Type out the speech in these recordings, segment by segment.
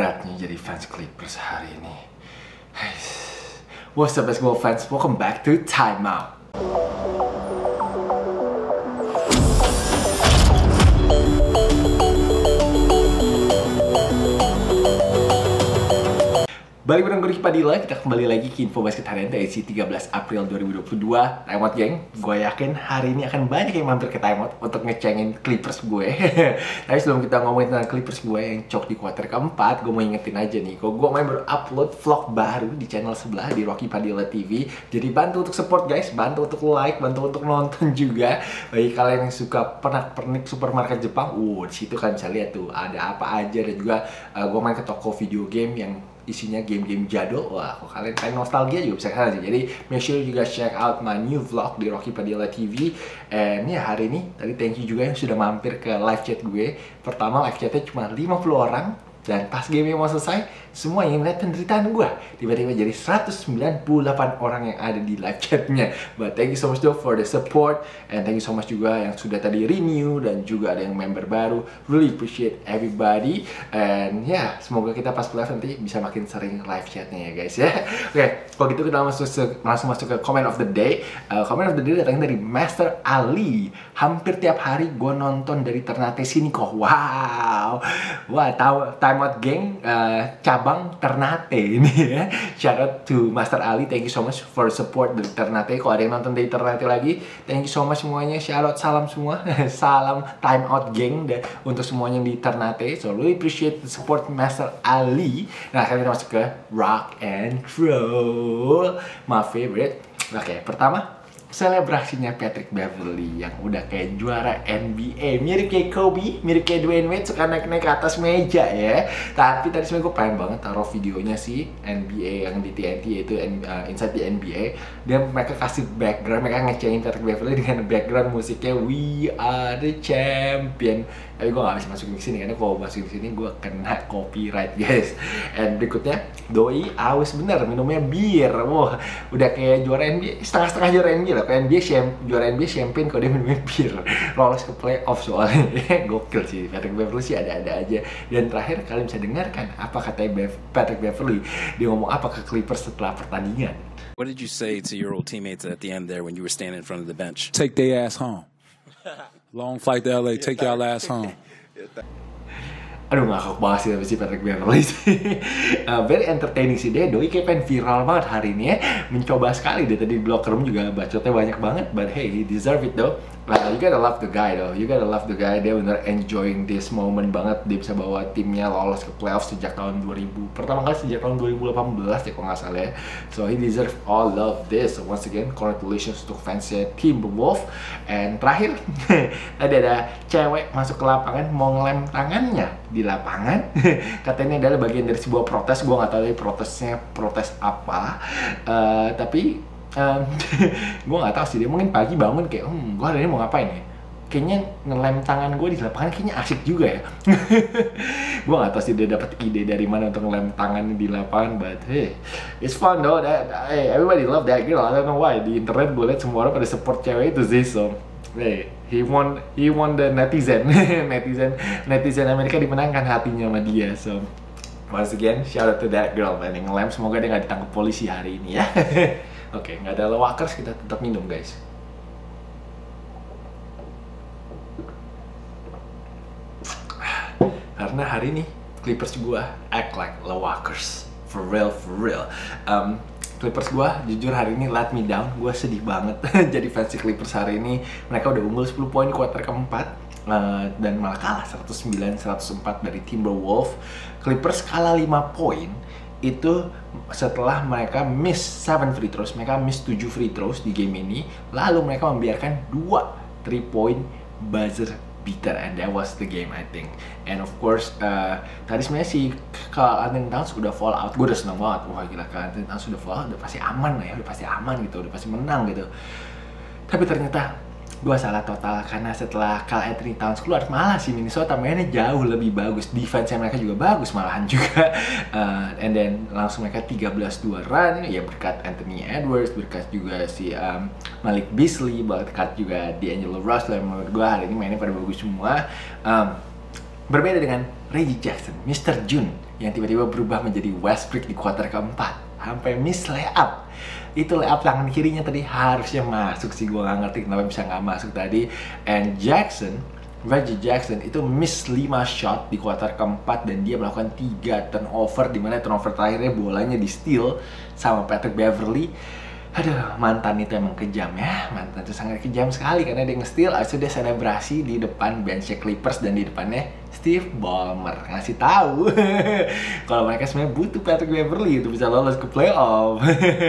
beratnya jadi fans Clippers hari ini. What's up basketball fans? Welcome back to Time Out. Balik bareng gue Ricky Padilla, kita kembali lagi ke Info Basket Harian edisi 13 April 2022 Timeout geng, gue yakin hari ini akan banyak yang mampir ke Timeout untuk ngecengin Clippers gue. Tapi sebelum kita ngomongin tentang Clippers gue yang cok di kuarter keempat Gue mau ingetin aja nih, kok gue main baru upload vlog baru di channel sebelah di Rocky Padilla TV Jadi bantu untuk support guys, bantu untuk like, bantu untuk nonton juga. Bagi kalian yang suka pernak-pernik supermarket Jepang Uh, di situ kan bisa lihat tuh ada apa aja. Dan juga uh, gue main ke toko video game yang isinya game-game jadul. Wah kalau kalian pengen nostalgia juga bisa kan aja jadi make sure guys check out my new vlog di Rocky Padilla TV and ya hari ini tadi thank you juga yang sudah mampir ke live chat gue. Pertama live chatnya cuma 50 orang dan pas game mau selesai, semua yang melihat penderitaan gue tiba-tiba jadi 198 orang yang ada di live chatnya. But thank you so much though for the support and thank you so much juga yang sudah tadi renew dan juga ada yang member baru. Really appreciate everybody and ya yeah, semoga kita pas live nanti bisa makin sering live chatnya ya guys ya. Oke, okay, kalau gitu kita langsung masuk, langsung masuk ke comment of the day. Uh, comment of the day datangnya dari Master Ali. Hampir tiap hari gue nonton dari Ternate sini kok. Wow, wah tahu Time Out Gang uh, cabang Ternate ini ya. Shout out to Master Ali, thank you so much for support dari Ternate. Kalau ada yang nonton dari Ternate lagi, thank you so much semuanya. Shout out salam semua, salam Time Out Gang dan untuk semuanya di Ternate. So really appreciate the support Master Ali. Nah, sekarang kita masuk ke Rock and Roll, my favorite. Oke, okay, pertama selebrasinya Patrick Beverly yang udah kayak juara NBA mirip kayak Kobe mirip kayak Dwayne Wade suka naik-naik ke atas meja ya. Tapi tadi sebenernya gue pengen banget taruh videonya sih NBA yang di TNT yaitu uh, Inside the NBA dan mereka kasih background mereka ngecengin Patrick Beverly dengan background musiknya We Are The Champion tapi gue gak bisa masukin ke sini karena kalau masukin ke sini gue kena copyright guys. And berikutnya Doi aus bener minumnya bir. Wah udah kayak juara NBA setengah-setengah juara NBA lah. Kayak NBA champ, juara NBA champion kalau dia minumnya bir. Lolos ke playoff soalnya. Gokil sih Patrick Beverly sih ada-ada aja. Dan terakhir kalian bisa dengarkan apa kata Patrick Beverly. Dia ngomong apa ke Clippers setelah pertandingan. What did you say to your old teammates at the end there when you were standing in front of the bench? Take their ass home. Long flight to LA. Take y'all ass home. Aduh ngakak banget sih tapi si Patrick Beverly sih. Uh, Very entertaining sih dia Doi kayak pengen viral banget hari ini ya. Mencoba sekali dia tadi di locker room juga bacotnya banyak banget But hey he deserve it though uh, You gotta love the guy though. You gotta love the guy. Dia bener enjoying this moment banget. Dia bisa bawa timnya lolos ke playoff sejak tahun 2000 Pertama kali sejak tahun 2018 ya kalau nggak salah ya. So he deserve all love this. So once again congratulations untuk fansnya Timberwolf And terakhir Tadi ada cewek masuk ke lapangan mau ngelem tangannya di lapangan. Katanya adalah bagian dari sebuah protes. Gue nggak tahu dari protesnya protes apa. Uh, tapi um, gue nggak tahu sih dia mungkin pagi bangun kayak hmm gue hari ini mau ngapain ya? Kayaknya ngelem tangan gue di lapangan kayaknya asik juga ya. Gue gak tahu sih dia dapat ide dari mana untuk ngelem tangan di lapangan but hey it's fun though that hey everybody love that girl. I don't know why di internet gue liat semua orang pada support cewek itu sih so hey he won he won the netizen. Netizen netizen Amerika dimenangkan hatinya sama dia so once again shout out to that girl ngelem. Semoga dia nggak ditangkap polisi hari ini ya oke okay, nggak ada lewakers kita tetap minum guys. Karena hari ini Clippers gua act like lewakers for real for real. Um, Clippers gue jujur hari ini let me down. Gue sedih banget. Jadi fans Clippers hari ini mereka udah unggul 10 poin kuarter keempat uh, dan malah kalah 109-104 dari Timberwolves. Clippers kalah 5 poin itu setelah mereka miss 7 free throws mereka miss 7 free throws di game ini lalu mereka membiarkan 2 3 point buzzer beater and that was the game I think. And of course uh, tadi sebenarnya si kalau Anthony Towns udah fall out. Gue udah seneng banget wah gila kalau Anthony Towns udah fall out udah pasti aman lah ya udah pasti aman gitu udah pasti menang gitu. Tapi ternyata gue salah total karena setelah Carl Anthony Towns keluar malah si Minnesota mainnya jauh lebih bagus. Defense mereka juga bagus malahan juga. Uh, and then langsung mereka 13-2 run ya berkat Anthony Edwards berkat juga si um, Malik Beasley berkat juga D'Angelo Russell menurut gue hari ini mainnya pada bagus semua. Um, Berbeda dengan Reggie Jackson, Mr. June yang tiba-tiba berubah menjadi Westbrook di kuarter keempat sampai miss layup itu layup tangan kirinya tadi harusnya masuk sih gue gak ngerti kenapa bisa nggak masuk tadi. And Jackson Reggie Jackson itu miss 5 shot di kuarter keempat dan dia melakukan 3 turnover di mana turnover terakhirnya bolanya di steal sama Patrick Beverly. Aduh, mantan itu emang kejam ya. Mantan itu sangat kejam sekali karena dia nge-steal, itu dia selebrasi di depan bench Clippers dan di depannya Steve Ballmer ngasih tahu. Kalau mereka sebenarnya butuh Patrick Beverly itu bisa lolos ke playoff.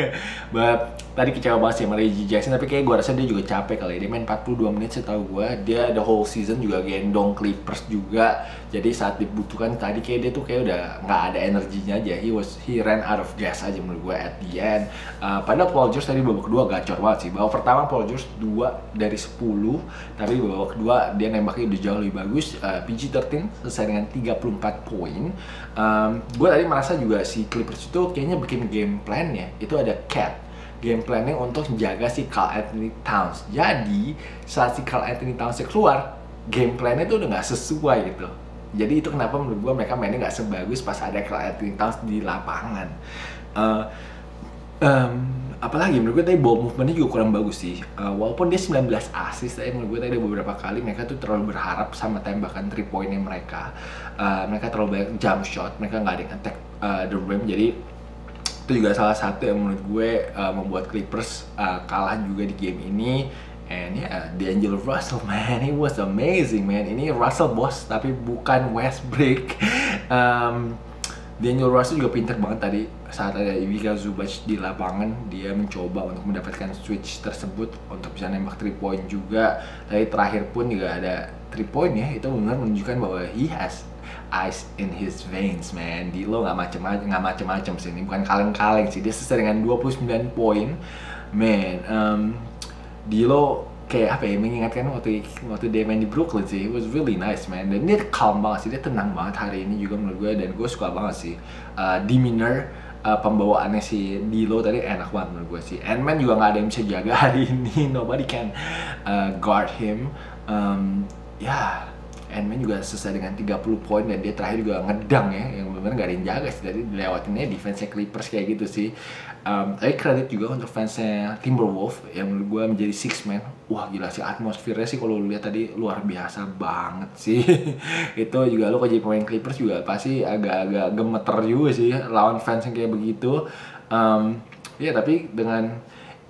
But tadi kecewa banget sih sama Reggie Jackson tapi kayak gue rasa dia juga capek kali ya. dia main 42 menit setahu gue dia the whole season juga gendong Clippers juga. Jadi saat dibutuhkan tadi kayak dia tuh kayak udah nggak ada energinya aja. He was he ran out of gas aja menurut gue at the end. Uh, padahal Paul George tadi babak kedua gacor banget sih. Babak pertama Paul George 2 dari 10 tapi babak kedua dia nembaknya udah jauh lebih bagus. Uh, PG-13 selesai dengan 34 poin um, gue tadi merasa juga si Clippers itu kayaknya bikin game plan ya itu ada cat game planning untuk menjaga si Carl Anthony Towns. Jadi saat si Carl Anthony Towns keluar, game plannya itu udah nggak sesuai gitu. Jadi itu kenapa menurut gue mereka mainnya nggak sebagus pas ada Carl Anthony Towns di lapangan. Uh, um, apalagi menurut gue tadi ball movementnya juga kurang bagus sih. Uh, walaupun dia 19 assist, tapi menurut gue tadi ada beberapa kali mereka tuh terlalu berharap sama tembakan three pointnya mereka. Uh, mereka terlalu banyak jump shot, mereka nggak ada yang attack uh, the rim. Jadi itu juga salah satu yang menurut gue uh, membuat Clippers uh, kalah juga di game ini and yeah D'Angelo Russell man he was amazing man ini Russell bos tapi bukan Westbrook um, D'Angelo Russell juga pinter banget tadi saat ada Ivica Zubac di lapangan dia mencoba untuk mendapatkan switch tersebut untuk bisa nembak 3 point juga. Tapi terakhir pun juga ada 3 point ya itu benar menunjukkan bahwa he has ice in his veins man. Dilo nggak macem-macem nggak macem-macem sih. Ini bukan kaleng-kaleng sih dia selesai dengan 29 poin. Man um, Dilo kayak apa ya mengingatkan waktu waktu dia main di Brooklyn sih it was really nice man. Dan dia calm banget sih dia tenang banget hari ini juga menurut gue dan gue suka banget sih. Uh, demeanor uh, pembawaannya si Dilo tadi enak banget menurut gue sih. Ant-Man juga nggak ada yang bisa jaga hari ini nobody can uh, guard him. Um, ya yeah Ant-Man juga selesai dengan 30 poin dan dia terakhir juga ngedang ya. Yang benar nggak ada yang jaga sih. Jadi dilewatinnya defense Clippers kayak gitu sih. Um, tapi kredit juga untuk fansnya Timberwolf yang menurut gue menjadi six man. Wah gila sih. Atmosfernya sih kalau lihat tadi luar biasa banget sih. Itu juga lu kalau jadi pemain Clippers juga pasti agak-agak gemeter juga sih lawan fans yang kayak begitu. Um, ya tapi dengan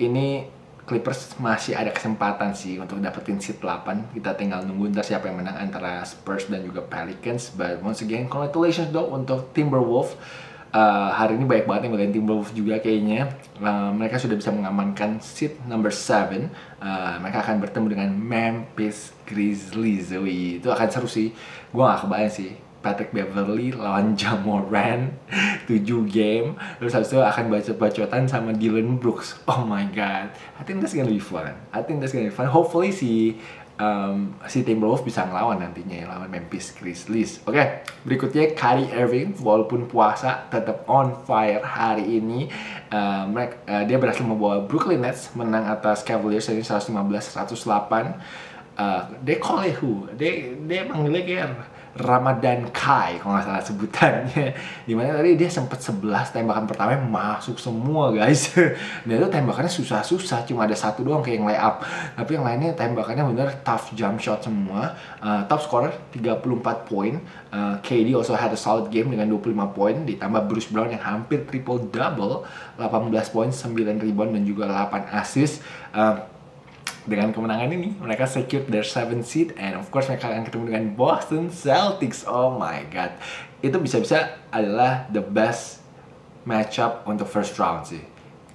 ini Clippers masih ada kesempatan sih untuk dapetin seat 8. Kita tinggal nunggu ntar siapa yang menang antara Spurs dan juga Pelicans. But once again, congratulations dong untuk Timberwolves. Uh, hari ini banyak banget yang ngeliatin Timberwolves juga kayaknya. Uh, mereka sudah bisa mengamankan seat number 7. Uh, mereka akan bertemu dengan Memphis Grizzlies. Itu akan seru sih. Gue gak kebayang sih Patrick Beverly lawan Jamoran 7 game. Terus habis itu akan baca-bacotan sama Dylan Brooks. Oh my god. I think that's gonna be fun. I think that's gonna be fun. Hopefully si um, si Timberwolves bisa ngelawan nantinya ya lawan Memphis Grizzlies. Oke okay, berikutnya Kyrie Irving. Walaupun puasa tetap on fire hari ini. Uh, mereka, uh, dia berhasil membawa Brooklyn Nets menang atas Cavaliers ini 115-108 uh, they call it who? They they manggilnya kayak Ramadan Kai kalau nggak salah sebutannya. Di mana tadi dia sempat 11 tembakan pertama masuk semua guys. Dan itu tembakannya susah-susah cuma ada satu doang kayak yang layup tapi yang lainnya tembakannya bener tough jump shot semua. Uh, top scorer 34 poin. Uh, KD also had a solid game dengan 25 poin. Ditambah Bruce Brown yang hampir triple double 18 poin 9 rebound dan juga 8 assist. Uh, dengan kemenangan ini mereka secure their 7 seed and of course mereka akan ketemu dengan Boston Celtics. Oh my god. Itu bisa-bisa adalah the best matchup untuk first round sih.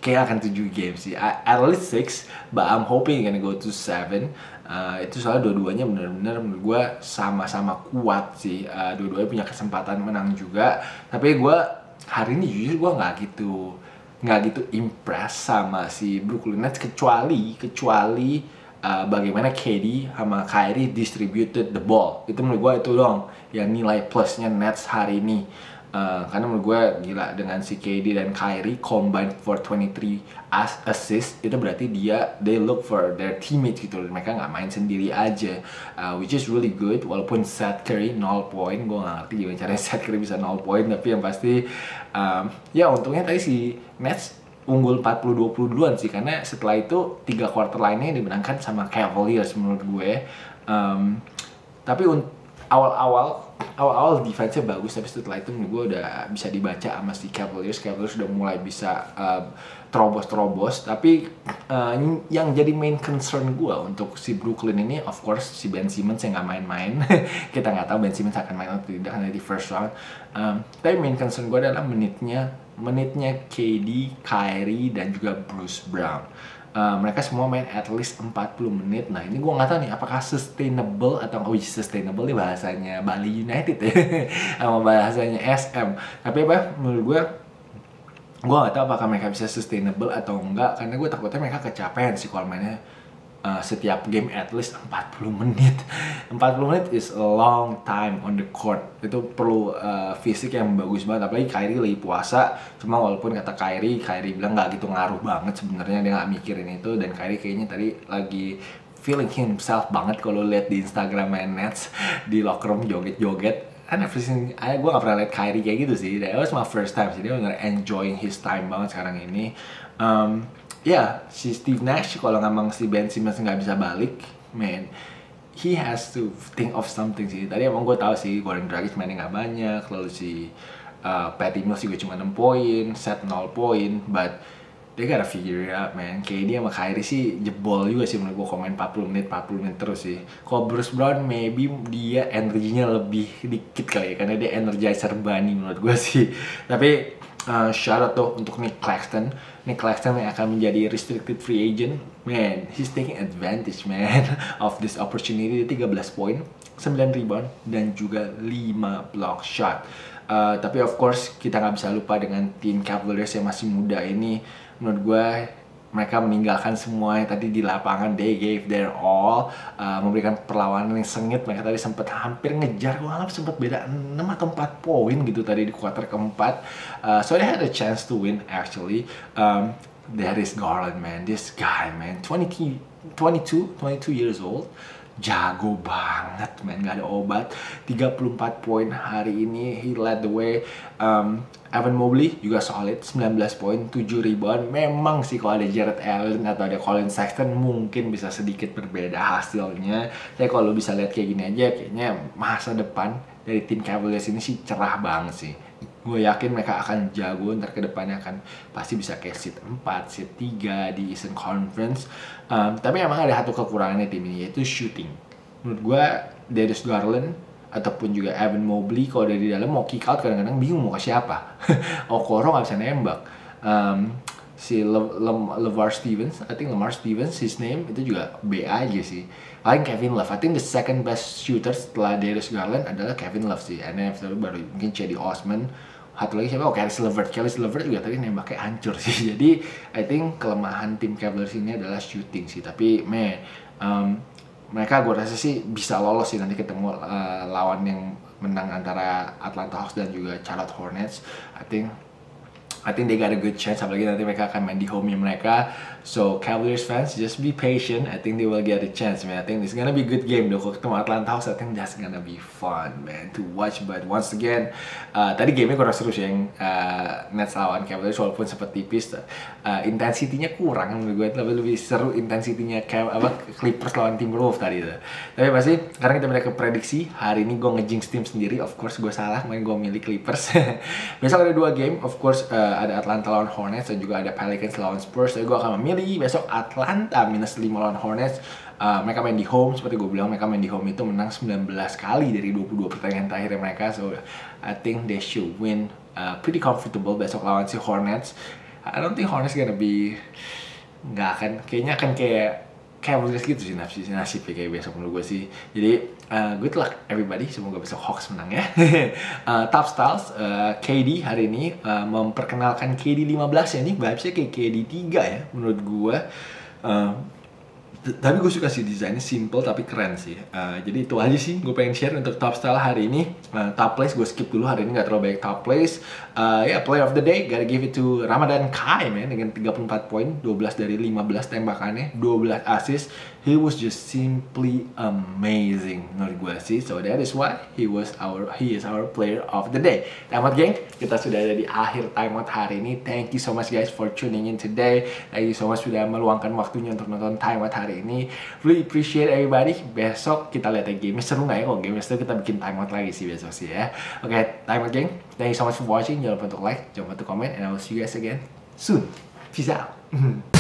Kayak akan 7 games sih. At least 6 but I'm hoping gonna go to 7 uh, itu soalnya dua-duanya benar-benar menurut gue sama-sama kuat sih. Uh, dua-duanya punya kesempatan menang juga. Tapi gue hari ini jujur gue nggak gitu nggak gitu impress sama si Brooklyn Nets kecuali kecuali uh, bagaimana KD sama Kyrie distributed the ball. Itu menurut gue itu dong yang nilai plusnya Nets hari ini Uh, karena menurut gue gila dengan si KD dan Kyrie combined for 23 as assist itu berarti dia they look for their teammates gitu mereka nggak main sendiri aja. Uh, which is really good walaupun Seth Curry 0 point. Gue nggak ngerti gimana caranya Seth Curry bisa 0 point tapi yang pasti um, ya untungnya tadi si Nets unggul 40-20 duluan sih. Karena setelah itu tiga quarter lainnya dimenangkan sama Cavaliers menurut gue. Um, tapi awal-awal awal-awal defense-nya bagus tapi setelah itu gue udah bisa dibaca sama si Cavaliers. Cavaliers udah mulai bisa uh, terobos-terobos. Tapi uh, yang jadi main concern gue untuk si Brooklyn ini of course si Ben Simmons yang nggak main-main. Kita nggak tahu Ben Simmons akan main atau tidak karena di first round. Um, tapi main concern gue adalah menitnya menitnya KD, Kyrie dan juga Bruce Brown uh, mereka semua main at least 40 menit. Nah ini gue nggak tahu nih apakah sustainable atau oh sustainable nih bahasanya Bali United ya, sama bahasanya SM. Tapi apa menurut gue gue gak tahu apakah mereka bisa sustainable atau enggak karena gue takutnya mereka kecapean sih kalau mainnya uh, setiap game at least 40 menit. 40 menit is a long time on the court. Itu perlu uh, fisik yang bagus banget. Apalagi Kyrie lagi puasa. Cuma walaupun kata Kyrie Kyrie bilang nggak gitu ngaruh banget sebenarnya. Dia nggak mikirin itu. Dan Kyrie kayaknya tadi lagi feeling himself banget kalau lihat di Instagram Nets di locker room joget-joget. I never seen, gue gak pernah liat Kyrie kayak gitu sih. That was my first time sih. Dia bener enjoying his time banget sekarang ini. Um, yeah, si Steve Nash kalau ngomong si Ben Simmons nggak bisa balik, man, he has to think of something sih. Tadi emang gue tahu sih Gordon Dragic mainnya nggak banyak, lalu si uh, Patty Mills juga cuma 6 poin, set 0 poin, but they gotta figure it out man. Kayak dia sama Kyrie sih jebol juga sih menurut gue komen 40 menit 40 menit terus sih. Kalau Bruce Brown maybe dia energinya lebih dikit kali ya karena dia energizer bunny menurut gue sih. Tapi uh, shout out tuh untuk Nick Claxton. Nick Claxton yang akan menjadi restricted free agent. Man he's taking advantage man of this opportunity. 13 poin 9 rebound dan juga 5 block shot. Uh, tapi of course kita nggak bisa lupa dengan tim Cavaliers yang masih muda ini. Menurut gue mereka meninggalkan semua yang tadi di lapangan. They gave their all uh, memberikan perlawanan yang sengit. Mereka tadi sempat hampir ngejar anggap sempat beda 6 atau 4 poin gitu tadi di kuarter keempat. Uh, so they had a chance to win actually. Um, there is Garland man. This guy man. 20, 22 22 years old jago banget men. Gak ada obat. 34 poin hari ini. He led the way. Um, Evan Mobley juga solid. 19 poin 7 rebound. Memang sih kalau ada Jared Allen atau ada Colin Sexton mungkin bisa sedikit berbeda hasilnya. Tapi kalau bisa lihat kayak gini aja kayaknya masa depan dari tim Cavaliers ini sih cerah banget sih gue yakin mereka akan jago ntar ke depannya akan pasti bisa kayak seat 4, seat 3 di Eastern Conference. Um, tapi emang ada satu kekurangannya tim ini yaitu shooting. Menurut gue Darius Garland ataupun juga Evan Mobley kalau dari dalam mau kick out kadang-kadang bingung mau ke siapa. Okoro gak bisa nembak. Um, si Le Le LeVar Stevens I think Lamar Stevens his name itu juga B aja sih paling Kevin Love I think the second best shooter setelah Darius Garland adalah Kevin Love sih and then baru mungkin Cedi Osman satu lagi siapa? Oh, Caris LeVert. Caris LeVert juga tadi nembaknya hancur sih. Jadi, I think kelemahan tim Cavaliers ini adalah shooting sih. Tapi, man, um, mereka gue rasa sih bisa lolos sih nanti ketemu uh, lawan yang menang antara Atlanta Hawks dan juga Charlotte Hornets. I think I think they got a good chance. Apalagi nanti mereka akan main di home mereka so Cavaliers fans just be patient. I think they will get a chance man. I think it's gonna be a good game though. Kalau ketemu Atlanta Hawks I think that's gonna be fun man to watch. But once again uh, tadi gamenya kurang seru sih yang uh, Nets lawan Cavaliers walaupun sempat tipis uh, intensitinya kurang menurut gue. Lebih lebih seru intensitinya kayak apa Clippers lawan Timberwolves tadi tuh. Tapi pasti sekarang kita balik ke prediksi. Hari ini gue ngejinx tim sendiri. Of course gue salah main gue milih Clippers. Besok ada dua game. Of course uh, ada Atlanta lawan Hornets dan juga ada Pelicans lawan Spurs. Jadi gue akan memilih besok Atlanta minus 5 lawan Hornets. Uh, mereka main di home, seperti gue bilang, mereka main di home itu menang 19 kali dari 22 pertandingan terakhir mereka. So, I think they should win uh, pretty comfortable besok lawan si Hornets. I don't think Hornets gonna be nggak akan kayaknya akan kayak Cavaliers gitu sih nasib, nasib ya kayak besok menurut gue sih. Jadi uh, good luck everybody, semoga besok Hawks menang ya. uh, top Styles, uh, KD hari ini uh, memperkenalkan KD 15 ya, ini vibesnya kayak KD 3 ya menurut gue. Uh, Tapi gue suka sih desainnya simple tapi keren sih. Uh, jadi itu aja sih gue pengen share untuk top style hari ini. Uh, top place gue skip dulu hari ini nggak terlalu banyak top place. Uh, ya yeah, player of the day gotta give it to Ramadan Kai man dengan 34 poin, 12 dari 15 tembakannya, 12 assist. He was just simply amazing menurut gue sih. So that is why he was our he is our player of the day. Tamat geng, kita sudah ada di akhir timeout hari ini. Thank you so much guys for tuning in today. Thank you so much sudah meluangkan waktunya untuk nonton timeout hari ini. Really appreciate everybody. Besok kita lihat ya game seru nggak ya? Kalau game seru kita bikin timeout lagi sih besok sih ya. Oke, okay, timeout geng. Thank you so much for watching. Jangan lupa untuk like, jangan lupa untuk comment, and I will see you guys again soon. Peace out.